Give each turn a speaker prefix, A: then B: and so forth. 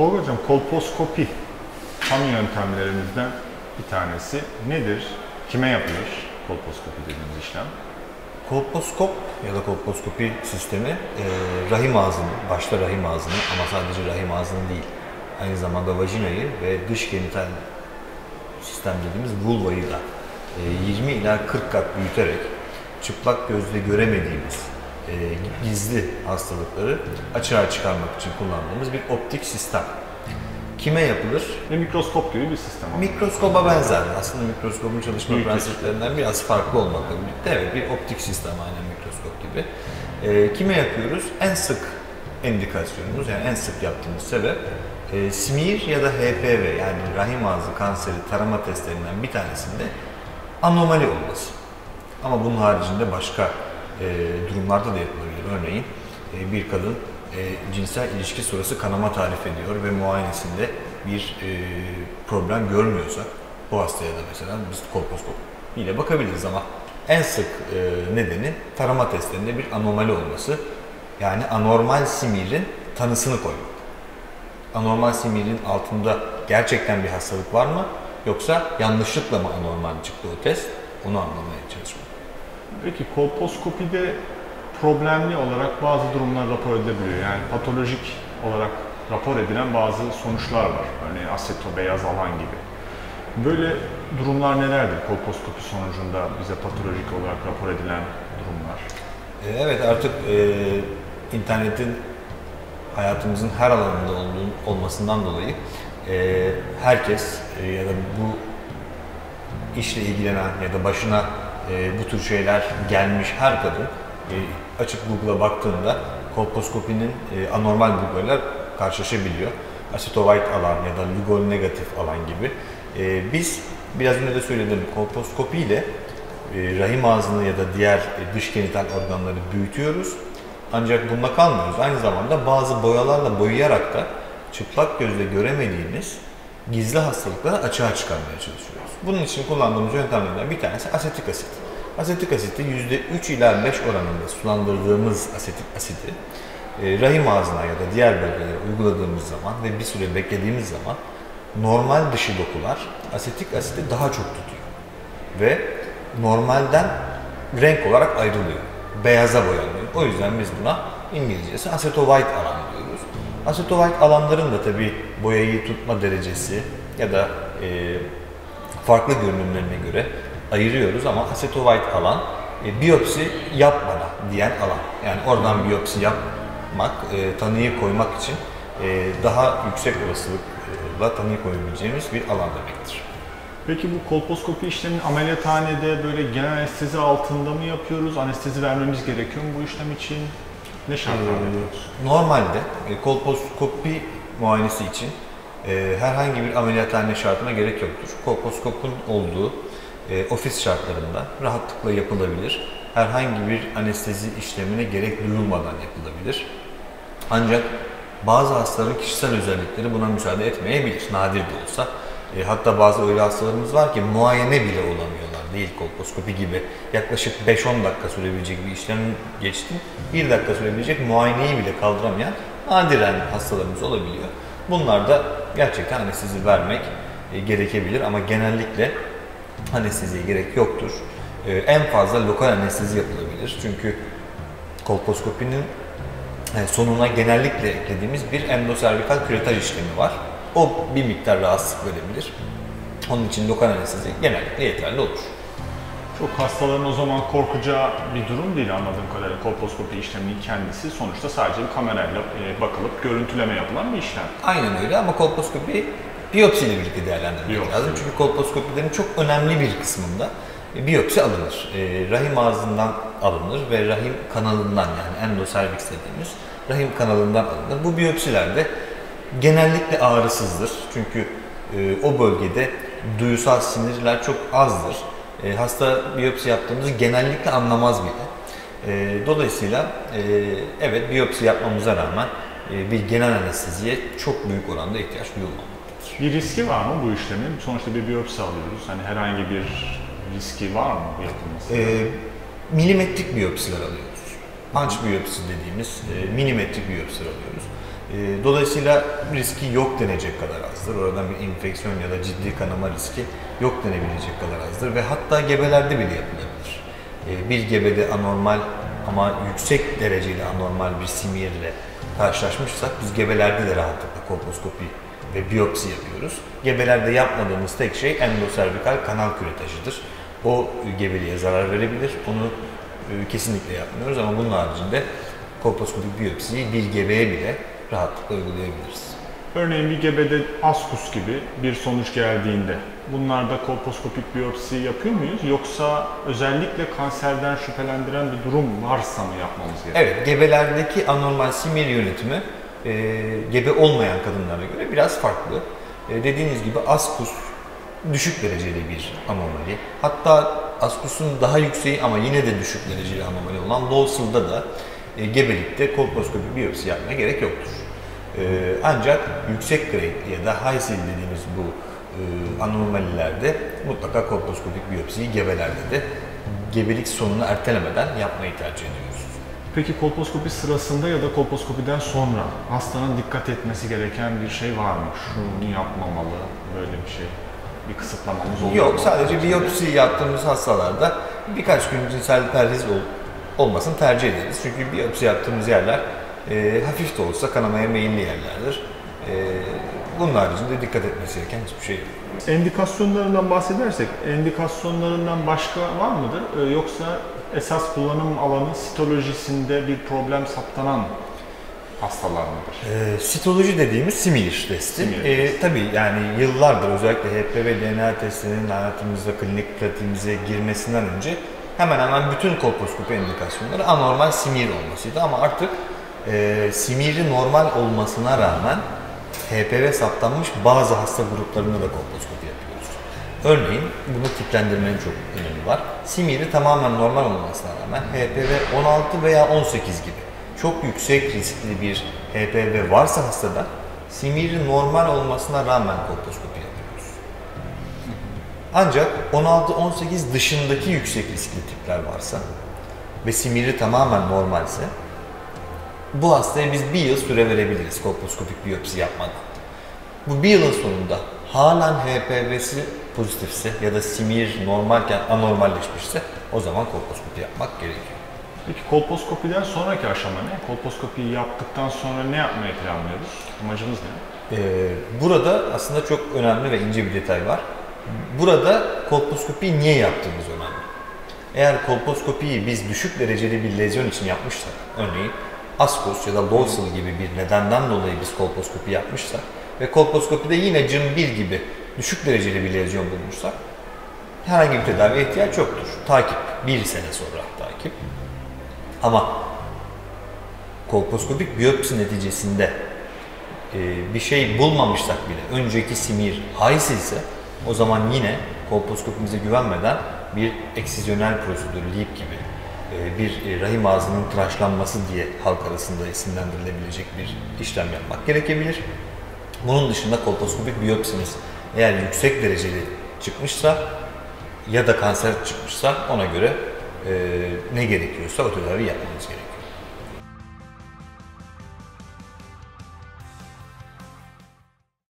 A: Tolga Hocam kolposkopi tam yöntemlerimizden bir tanesi nedir? Kime yapılır kolposkopi dediğimiz işlem?
B: Kolposkop ya da kolposkopi sistemi e, rahim ağzını, başta rahim ağzını ama sadece rahim ağzını değil, aynı zamanda vajinayı ve dış genital sistem dediğimiz vulvayı da e, 20 ila 40 kat büyüterek çıplak gözle göremediğimiz e, gizli hastalıkları açığa çıkarmak için kullandığımız bir optik sistem. Kime yapılır?
A: Ve mikroskop gibi bir sistem.
B: Mikroskoba benzer. Aslında mikroskopun çalışma
A: Büyüteç.
B: prensiplerinden biraz farklı olmakla birlikte evet bir optik sistem aynen mikroskop gibi. Ee, kime yapıyoruz? En sık indikasyonumuz yani en sık yaptığımız sebep e, smear ya da HPV yani rahim ağzı kanseri tarama testlerinden bir tanesinde anomali olması. Ama bunun haricinde başka e, durumlarda da yapılabilir. Örneğin e, bir kadın e, cinsel ilişki sonrası kanama tarif ediyor ve muayenesinde bir e, problem görmüyorsak bu hastaya da mesela biz kolposkop ile bakabiliriz ama en sık e, nedeni tarama testlerinde bir anomali olması. Yani anormal simirin tanısını koymak. Anormal simirin altında gerçekten bir hastalık var mı? Yoksa yanlışlıkla mı anormal çıktı o test? Onu anlamaya çalışmak.
A: Peki kolposkopide problemli olarak bazı durumlar rapor edilebiliyor. Yani patolojik olarak rapor edilen bazı sonuçlar var. Örneğin aseto beyaz alan gibi. Böyle durumlar nelerdir kolposkopi sonucunda bize patolojik olarak rapor edilen durumlar?
B: E, Evet artık e, internetin hayatımızın her alanında olduğu, olmasından dolayı e, herkes e, ya da bu işle ilgilenen ya da başına e, bu tür şeyler gelmiş her kadın e, açıp Google'a baktığında kolposkopinin e, anormal bulgularıyla karşılaşabiliyor. Acetovite alan ya da Lugol negatif alan gibi. E, biz biraz önce de söyledim kolposkopi ile e, rahim ağzını ya da diğer e, dış genital organları büyütüyoruz. Ancak bununla kalmıyoruz. Aynı zamanda bazı boyalarla boyayarak da çıplak gözle göremediğimiz gizli hastalıkları açığa çıkarmaya çalışıyoruz. Bunun için kullandığımız yöntemlerden bir tanesi asetik asit. Asetik asiti %3 ila 5 oranında sulandırdığımız asetik asiti e, rahim ağzına ya da diğer bölgelere uyguladığımız zaman ve bir süre beklediğimiz zaman normal dışı dokular asetik asiti daha çok tutuyor ve normalden renk olarak ayrılıyor. Beyaza boyanıyor. O yüzden biz buna İngilizcesi acetovite alan diyoruz. Acetovite alanların da tabi boyayı tutma derecesi ya da e, farklı görünümlerine göre ayırıyoruz ama acetovite alan e, biyopsi yapmadan diyen alan. Yani oradan biyopsi yapmak, e, tanıyı koymak için e, daha yüksek olasılıkla tanıyı koyabileceğimiz bir alan demektir.
A: Peki bu kolposkopi işlemini ameliyathanede böyle genel anestezi altında mı yapıyoruz? Anestezi vermemiz gerekiyor mu bu işlem için? Ne şartlarda yapıyoruz?
B: Normalde e, kolposkopi muayenesi için e, herhangi bir ameliyathane şartına gerek yoktur. Kolposkopun olduğu e, ofis şartlarında rahatlıkla yapılabilir. Herhangi bir anestezi işlemine gerek duyulmadan yapılabilir. Ancak bazı hastaların kişisel özellikleri buna müsaade etmeyebilir, nadir de olsa. E, hatta bazı öyle hastalarımız var ki muayene bile olamıyorlar değil kolposkopi gibi. Yaklaşık 5-10 dakika sürebilecek bir işlem geçti. 1 dakika sürebilecek muayeneyi bile kaldıramayan nadiren hastalarımız olabiliyor. Bunlar da gerçekten anestezi vermek e, gerekebilir ama genellikle anesteziye gerek yoktur. E, en fazla lokal anestezi yapılabilir. Çünkü kolposkopinin e, sonuna genellikle eklediğimiz bir endoservikal küretaj işlemi var. O bir miktar rahatsızlık verebilir. Onun için lokal anestezi genellikle yeterli olur.
A: Çok hastaların o zaman korkacağı bir durum değil anladığım kadarıyla kolposkopi işleminin kendisi. Sonuçta sadece bir kamerayla e, bakılıp görüntüleme yapılan bir işlem.
B: Aynen öyle ama kolposkopi biyopsiyle birlikte değerlendirmek
A: Biyopsi.
B: lazım. Çünkü kolposkopilerin çok önemli bir kısmında e, biyopsi alınır. E, rahim ağzından alınır ve rahim kanalından yani endoservix dediğimiz rahim kanalından alınır. Bu biyopsilerde genellikle ağrısızdır. Çünkü o bölgede duyusal sinirler çok azdır. E, hasta biyopsi yaptığımızı genellikle anlamaz bile. E, dolayısıyla e, evet biyopsi yapmamıza rağmen e, bir genel anesteziye çok büyük oranda ihtiyaç duyulmamaktadır.
A: Bir riski var mı bu işlemin? Sonuçta bir biyopsi alıyoruz. Hani herhangi bir riski var mı bu yapılması?
B: E, milimetrik biyopsiler alıyoruz. Punch biyopsi dediğimiz e, milimetrik biyopsiler alıyoruz. E, dolayısıyla riski yok denecek kadar azdır. Oradan bir enfeksiyon ya da ciddi kanama riski yok denebilecek kadar azdır ve hatta gebelerde bile yapılabilir. E, bir gebede anormal ama yüksek dereceli anormal bir simyerle karşılaşmışsak biz gebelerde de rahatlıkla kolposkopi ve biyopsi yapıyoruz. Gebelerde yapmadığımız tek şey endoservikal kanal küretajıdır. O gebeliğe zarar verebilir. Onu e, kesinlikle yapmıyoruz ama bunun haricinde kolposkopik biyopsiyi bir gebeye bile rahatlıkla uygulayabiliriz.
A: Örneğin bir gebede askus gibi bir sonuç geldiğinde bunlarda kolposkopik biyopsi yapıyor muyuz? Yoksa özellikle kanserden şüphelendiren bir durum varsa mı yapmamız gerekiyor?
B: Evet, gebelerdeki anormal simyel yönetimi e, gebe olmayan kadınlara göre biraz farklı. E, dediğiniz gibi askus düşük dereceli bir anomali. Hatta askusun daha yükseği ama yine de düşük dereceli anomali olan Lawson'da da e, gebelikte kolposkopik biyopsi yapmaya gerek yoktur. E, ancak yüksek grade ya da high seal dediğimiz bu e, anomalilerde mutlaka kolposkopik biyopsiyi gebelerde de gebelik sonunu ertelemeden yapmayı tercih ediyoruz.
A: Peki kolposkopi sırasında ya da kolposkopiden sonra hastanın dikkat etmesi gereken bir şey var mı? Şunu yapmamalı, böyle bir şey. Bir kısıtlamamız oluyor
B: Yok
A: mu?
B: sadece biyopsi yaptığımız hastalarda birkaç gün cinsel perhiz ol, olmasını tercih ederiz. Çünkü biyopsi yaptığımız yerler e, hafif de olsa kanamaya meyilli yerlerdir. E, bunun haricinde dikkat etmesi gereken hiçbir şey yok.
A: Endikasyonlarından bahsedersek, endikasyonlarından başka var mıdır? Ee, Yoksa esas kullanım alanı sitolojisinde bir problem saptanan hastalar mıdır?
B: E, sitoloji dediğimiz simir testi.
A: Simir
B: E,
A: testi.
B: tabii yani yıllardır özellikle HPV DNA testinin hayatımıza, klinik pratiğimize girmesinden önce hemen hemen bütün kolposkopi indikasyonları anormal simir olmasıydı ama artık e, simiri normal olmasına rağmen HPV saptanmış bazı hasta gruplarında da kolposkopi yapıyoruz. Örneğin bunu tiplendirmenin çok önemi var. Simiri tamamen normal olmasına rağmen HPV 16 veya 18 gibi çok yüksek riskli bir HPV varsa hastada simiri normal olmasına rağmen kolposkopi. Ancak 16-18 dışındaki yüksek riskli tipler varsa ve simiri tamamen normalse bu hastaya biz bir yıl süre verebiliriz kolposkopik biyopsi yapmadan. Bu bir yılın sonunda halen HPV'si pozitifse ya da simir normalken anormalleşmişse o zaman kolposkopi yapmak gerekiyor.
A: Peki kolposkopiden sonraki aşama ne? Kolposkopiyi yaptıktan sonra ne yapmayı planlıyoruz? Amacımız ne?
B: Ee, burada aslında çok önemli ve ince bir detay var. Burada kolposkopiyi niye yaptığımız önemli. Eğer kolposkopiyi biz düşük dereceli bir lezyon için yapmışsak, örneğin askos ya da Lawsell gibi bir nedenden dolayı biz kolposkopi yapmışsak ve kolposkopide yine CIM1 gibi düşük dereceli bir lezyon bulmuşsak herhangi bir tedaviye ihtiyaç yoktur. Takip, bir sene sonra takip. Ama kolposkopik biyopsi neticesinde e, bir şey bulmamışsak bile önceki simir haysi ise o zaman yine kolposkopimize güvenmeden bir eksizyonel prosedür, LEEP gibi e, bir e, rahim ağzının tıraşlanması diye halk arasında isimlendirilebilecek bir işlem yapmak gerekebilir. Bunun dışında kolposkopik biyopsimiz eğer yüksek dereceli çıkmışsa ya da kanser çıkmışsa ona göre e, ne gerekiyorsa o tedavi yapmamız gerekiyor.